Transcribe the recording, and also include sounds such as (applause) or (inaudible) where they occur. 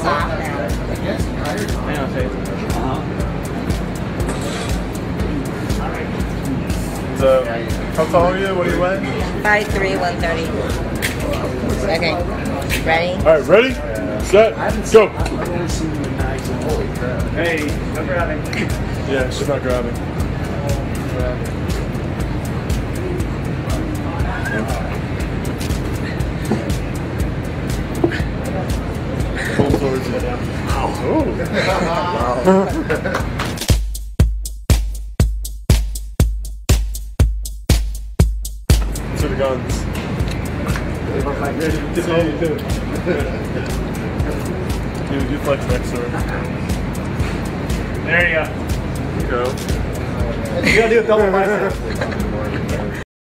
Soft now. Hang on a second. Uh-huh. So, how tall are you? What do you weigh? 5'3", 130. Okay. Ready? All right, ready, set, go. Hey, no grabbing. Yeah, she's not grabbing. Towards. To the guns. Dude, you flex next to her. There you go. Go. You gotta do a double bicep. (laughs)